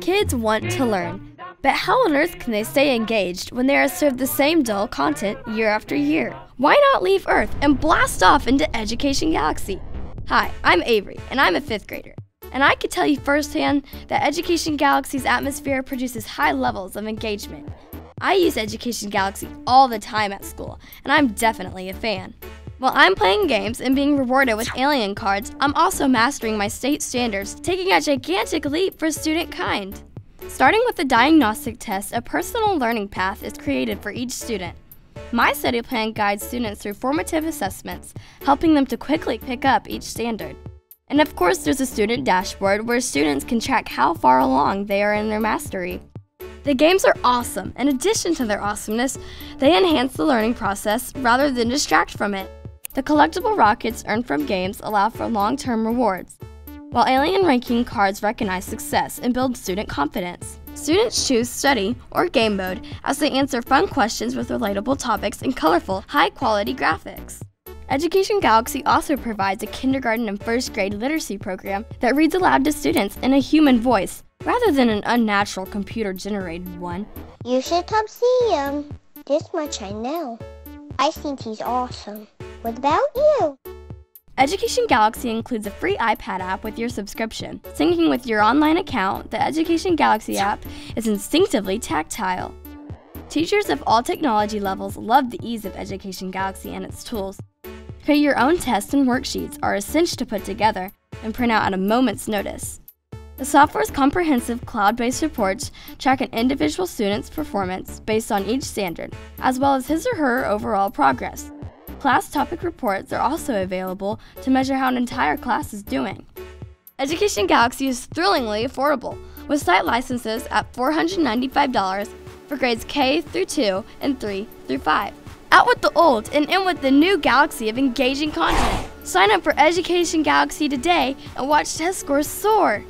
Kids want to learn, but how on earth can they stay engaged when they are served the same dull content year after year? Why not leave Earth and blast off into Education Galaxy? Hi, I'm Avery, and I'm a fifth grader. And I can tell you firsthand that Education Galaxy's atmosphere produces high levels of engagement. I use Education Galaxy all the time at school, and I'm definitely a fan. While I'm playing games and being rewarded with alien cards, I'm also mastering my state standards, taking a gigantic leap for student kind. Starting with the diagnostic test, a personal learning path is created for each student. My study plan guides students through formative assessments, helping them to quickly pick up each standard. And of course, there's a student dashboard where students can track how far along they are in their mastery. The games are awesome. In addition to their awesomeness, they enhance the learning process rather than distract from it. The collectible rockets earned from games allow for long-term rewards, while alien ranking cards recognize success and build student confidence. Students choose study or game mode as they answer fun questions with relatable topics and colorful, high-quality graphics. Education Galaxy also provides a kindergarten and first grade literacy program that reads aloud to students in a human voice rather than an unnatural computer generated one. You should come see him. This much I know. I think he's awesome. What about you? Education Galaxy includes a free iPad app with your subscription. Syncing with your online account, the Education Galaxy app is instinctively tactile. Teachers of all technology levels love the ease of Education Galaxy and its tools. Create your own tests and worksheets are a cinch to put together and print out at a moment's notice. The software's comprehensive cloud-based reports track an individual student's performance based on each standard, as well as his or her overall progress. Class topic reports are also available to measure how an entire class is doing. Education Galaxy is thrillingly affordable, with site licenses at $495 for grades K through 2 and 3 through 5. Out with the old and in with the new galaxy of engaging content. Sign up for Education Galaxy today and watch test scores soar.